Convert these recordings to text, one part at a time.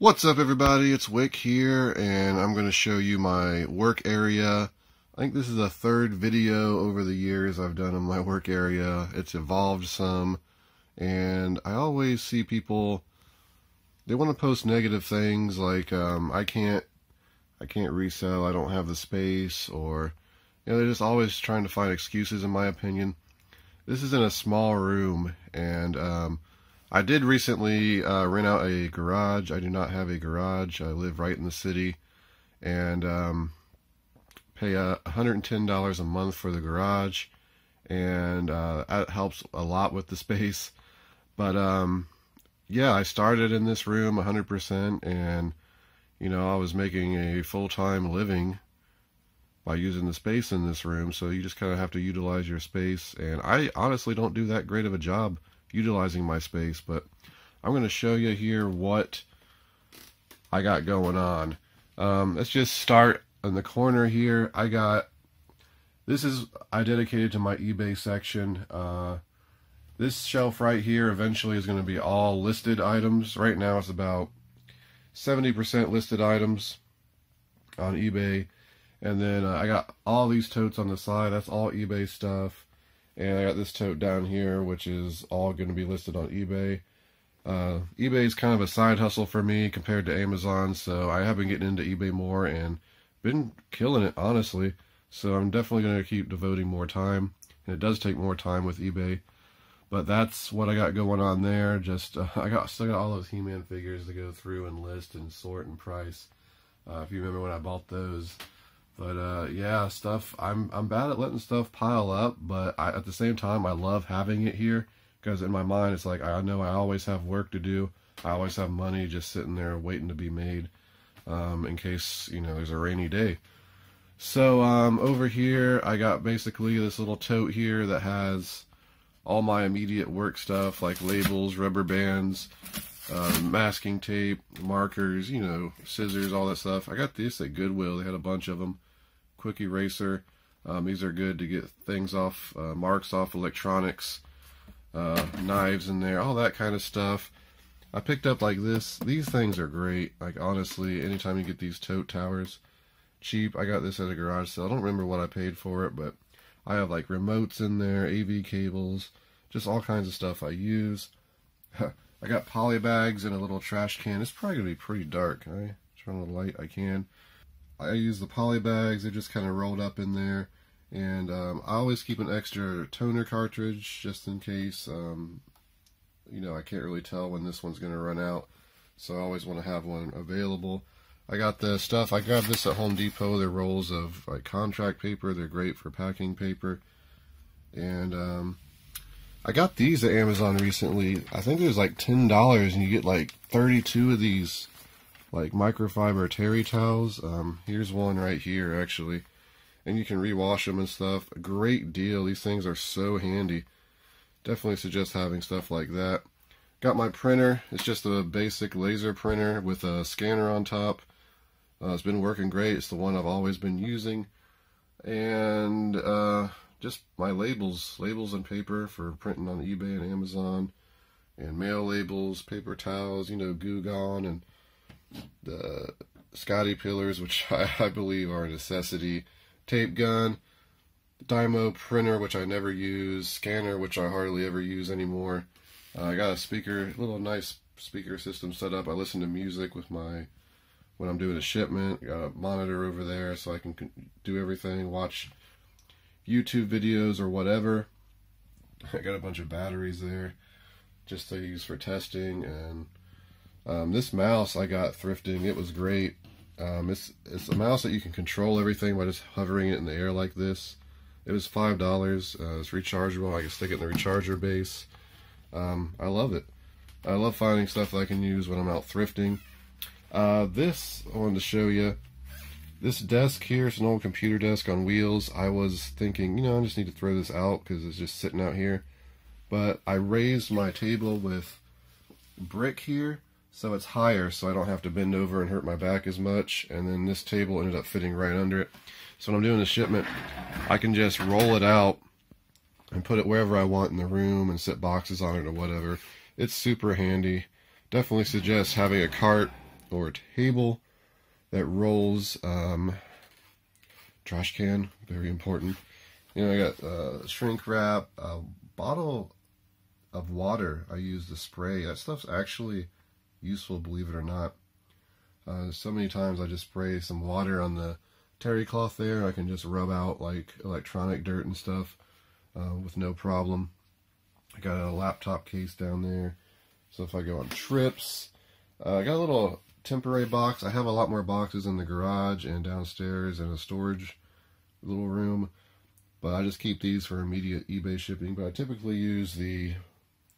What's up everybody, it's Wick here and I'm going to show you my work area. I think this is the third video over the years I've done in my work area. It's evolved some and I always see people, they want to post negative things like um, I can't I can't resell, I don't have the space or you know, they're just always trying to find excuses in my opinion. This is in a small room and um, I did recently uh, rent out a garage. I do not have a garage. I live right in the city and um, pay uh, $110 a month for the garage. And uh, that helps a lot with the space. But um, yeah, I started in this room 100% and you know, I was making a full-time living by using the space in this room. So you just kind of have to utilize your space. And I honestly don't do that great of a job utilizing my space, but I'm going to show you here what I got going on. Um, let's just start in the corner here. I got, this is, I dedicated to my eBay section. Uh, this shelf right here eventually is going to be all listed items. Right now it's about 70% listed items on eBay. And then uh, I got all these totes on the side. That's all eBay stuff. And I got this tote down here, which is all going to be listed on eBay. Uh, eBay is kind of a side hustle for me compared to Amazon, so I have been getting into eBay more and been killing it, honestly. So I'm definitely going to keep devoting more time. And it does take more time with eBay. But that's what I got going on there. Just uh, I got still got all those He-Man figures to go through and list and sort and price. Uh, if you remember when I bought those, but uh, yeah, stuff. I'm I'm bad at letting stuff pile up, but I, at the same time, I love having it here because in my mind, it's like I know I always have work to do. I always have money just sitting there waiting to be made, um, in case you know there's a rainy day. So um, over here, I got basically this little tote here that has all my immediate work stuff like labels, rubber bands, uh, masking tape, markers, you know, scissors, all that stuff. I got this at Goodwill. They had a bunch of them quick eraser. Um, these are good to get things off, uh, marks off electronics, uh, knives in there, all that kind of stuff. I picked up like this. These things are great. Like honestly, anytime you get these tote towers, cheap. I got this at a garage sale. I don't remember what I paid for it, but I have like remotes in there, AV cables, just all kinds of stuff I use. I got poly bags in a little trash can. It's probably gonna be pretty dark. I turn the light I can. I use the poly bags. They're just kind of rolled up in there. And um, I always keep an extra toner cartridge just in case, um, you know, I can't really tell when this one's going to run out. So I always want to have one available. I got the stuff, I got this at Home Depot. They're rolls of like contract paper. They're great for packing paper. And um, I got these at Amazon recently. I think it was like $10 and you get like 32 of these like microfiber terry towels. Um, here's one right here actually, and you can rewash them and stuff. A great deal. These things are so handy. Definitely suggest having stuff like that. Got my printer. It's just a basic laser printer with a scanner on top. Uh, it's been working great. It's the one I've always been using. And uh, just my labels, labels and paper for printing on eBay and Amazon. And mail labels, paper towels, you know, Goo Gone and the Scotty pillars, which I, I, believe are a necessity, tape gun, Dymo printer, which I never use, scanner, which I hardly ever use anymore. Uh, I got a speaker, little nice speaker system set up. I listen to music with my when I'm doing a shipment. Got a monitor over there so I can do everything, watch YouTube videos or whatever. I got a bunch of batteries there just to use for testing and um, this mouse I got thrifting. It was great. Um, it's it's a mouse that you can control everything by just hovering it in the air like this. It was five dollars. Uh, it's rechargeable. I can stick it in the recharger base. Um, I love it. I love finding stuff that I can use when I'm out thrifting. Uh, this I wanted to show you. This desk here is an old computer desk on wheels. I was thinking, you know, I just need to throw this out because it's just sitting out here. But I raised my table with brick here so it's higher so I don't have to bend over and hurt my back as much and then this table ended up fitting right under it so when I'm doing the shipment I can just roll it out and put it wherever I want in the room and set boxes on it or whatever it's super handy definitely suggest having a cart or a table that rolls um, trash can, very important. You know, I got uh, shrink wrap, a bottle of water I use to spray. That stuff's actually useful, believe it or not. Uh, so many times I just spray some water on the terry cloth there. I can just rub out like electronic dirt and stuff uh, with no problem. I got a laptop case down there. So if I go on trips, uh, I got a little temporary box. I have a lot more boxes in the garage and downstairs and a storage little room. But I just keep these for immediate eBay shipping. But I typically use the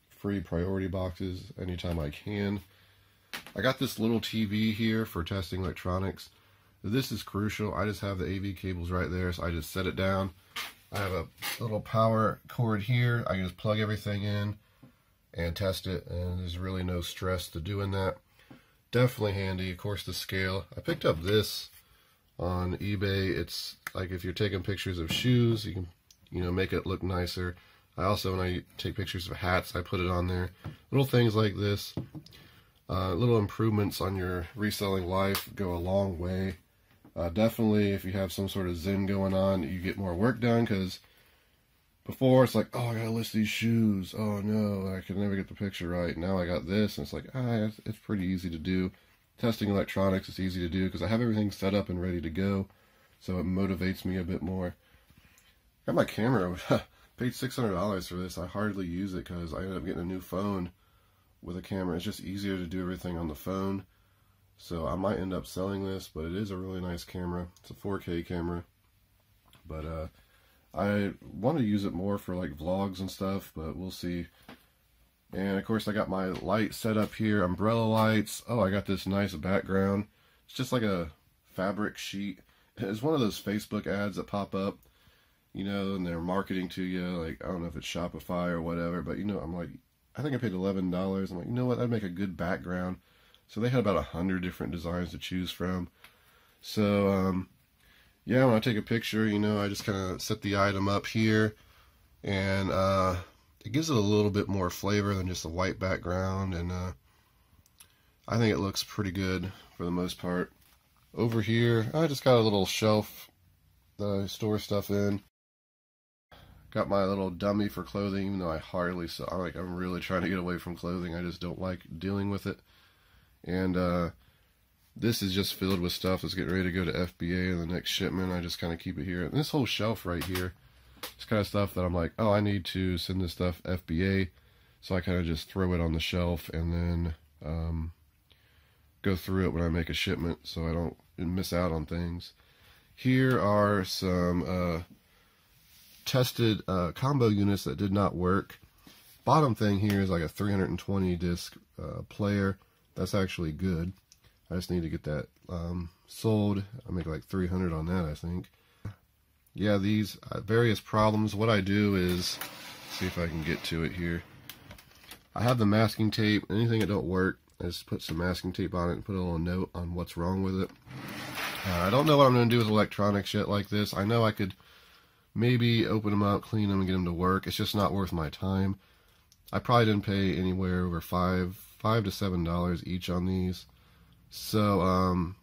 free priority boxes anytime I can. I got this little TV here for testing electronics. This is crucial. I just have the AV cables right there, so I just set it down. I have a little power cord here. I can just plug everything in and test it, and there's really no stress to doing that. Definitely handy. Of course, the scale. I picked up this on eBay. It's like if you're taking pictures of shoes, you can, you know, make it look nicer. I also, when I take pictures of hats, I put it on there. Little things like this, uh, little improvements on your reselling life go a long way. Uh, definitely, if you have some sort of zen going on, you get more work done because before it's like, oh, I gotta list these shoes. Oh no, I could never get the picture right. Now I got this, and it's like, ah, it's, pretty easy to do. Testing electronics is easy to do because I have everything set up and ready to go, so it motivates me a bit more. I got my camera. Paid $600 for this. I hardly use it because I ended up getting a new phone with a camera. It's just easier to do everything on the phone. So I might end up selling this, but it is a really nice camera. It's a 4K camera. But uh, I want to use it more for like vlogs and stuff, but we'll see. And of course I got my light set up here, umbrella lights. Oh, I got this nice background. It's just like a fabric sheet. It's one of those Facebook ads that pop up you know, and they're marketing to you. Like, I don't know if it's Shopify or whatever, but you know, I'm like, I think I paid $11. I'm like, you know what? That'd make a good background. So they had about a hundred different designs to choose from. So, um, yeah, when I take a picture, you know, I just kind of set the item up here and, uh, it gives it a little bit more flavor than just a white background. And, uh, I think it looks pretty good for the most part. Over here, I just got a little shelf that I store stuff in. Got my little dummy for clothing, even though I hardly so I'm like I'm really trying to get away from clothing. I just don't like dealing with it. And uh, this is just filled with stuff that's getting ready to go to FBA in the next shipment. I just kind of keep it here. And this whole shelf right here, it's kind of stuff that I'm like, oh, I need to send this stuff FBA. So I kind of just throw it on the shelf and then um, go through it when I make a shipment so I don't miss out on things. Here are some uh, tested uh, combo units that did not work. Bottom thing here is like a 320 disc uh, player. That's actually good. I just need to get that um, sold. I make like 300 on that, I think. Yeah, these uh, various problems. What I do is, see if I can get to it here. I have the masking tape. Anything that don't work, I just put some masking tape on it and put a little note on what's wrong with it. Uh, I don't know what I'm going to do with electronics yet like this. I know I could maybe open them up, clean them, and get them to work. It's just not worth my time. I probably didn't pay anywhere over five, five to seven dollars each on these. So, um,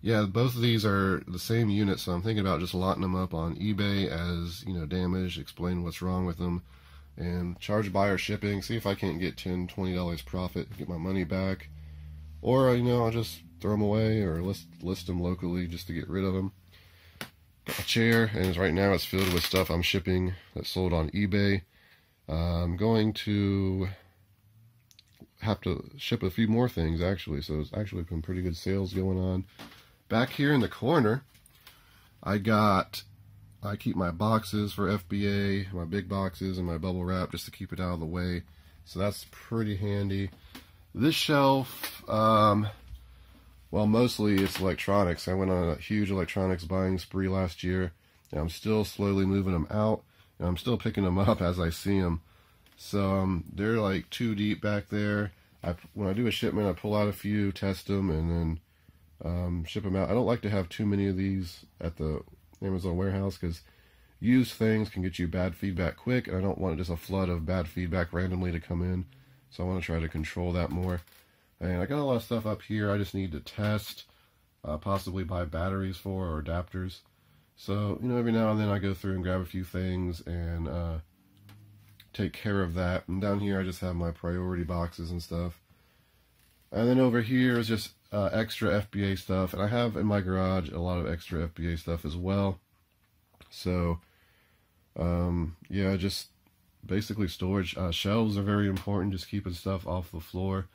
yeah, both of these are the same unit, so I'm thinking about just lotting them up on eBay as, you know, damaged, explain what's wrong with them, and charge buyer shipping, see if I can't get 10 $20 profit, get my money back. Or, you know, I'll just throw them away or list, list them locally just to get rid of them chair, and right now it's filled with stuff I'm shipping that sold on eBay. Uh, I'm going to have to ship a few more things actually, so it's actually been pretty good sales going on. Back here in the corner, I got, I keep my boxes for FBA, my big boxes, and my bubble wrap just to keep it out of the way. So that's pretty handy. This shelf, um, well, mostly it's electronics. I went on a huge electronics buying spree last year, and I'm still slowly moving them out, and I'm still picking them up as I see them. So um, they're like two deep back there. I, when I do a shipment, I pull out a few, test them, and then um, ship them out. I don't like to have too many of these at the Amazon warehouse because used things can get you bad feedback quick, and I don't want just a flood of bad feedback randomly to come in. So I want to try to control that more. And I got a lot of stuff up here I just need to test, uh, possibly buy batteries for or adapters. So, you know, every now and then I go through and grab a few things and uh, take care of that. And down here I just have my priority boxes and stuff. And then over here is just uh, extra FBA stuff. And I have in my garage a lot of extra FBA stuff as well. So, um, yeah, just basically storage. Uh, shelves are very important, just keeping stuff off the floor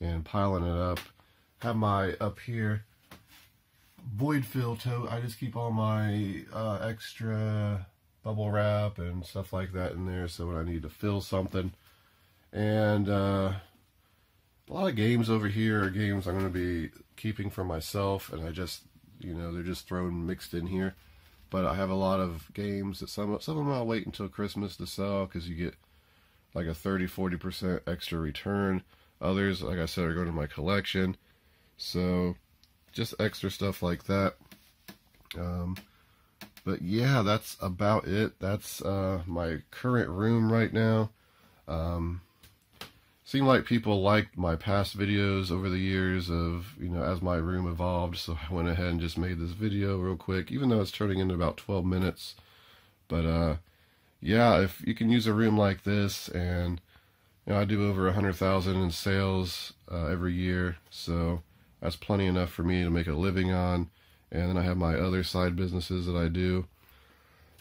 and piling it up. Have my up here void fill tote. I just keep all my uh, extra bubble wrap and stuff like that in there so when I need to fill something. And uh, a lot of games over here are games I'm going to be keeping for myself and I just, you know, they're just thrown mixed in here. But I have a lot of games that some, some of them I'll wait until Christmas to sell because you get like a 30-40% extra return. Others, like I said, are going to my collection. So just extra stuff like that. Um, but yeah, that's about it. That's uh, my current room right now. Um, seemed like people liked my past videos over the years of, you know, as my room evolved. So I went ahead and just made this video real quick, even though it's turning into about 12 minutes. But uh, yeah, if you can use a room like this and, know, I do over a 100,000 in sales uh, every year. So that's plenty enough for me to make a living on. And then I have my other side businesses that I do.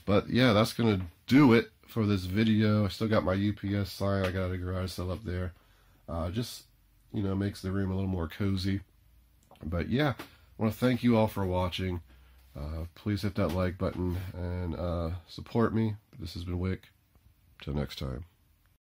But yeah, that's to do it for this video. I still got my UPS sign. I got a garage sale up there. Uh, just, you know, makes the room a little more cozy. But yeah, I want to thank you all for watching. Uh, please hit that like button and uh, support me. This has been Wick. Till next time.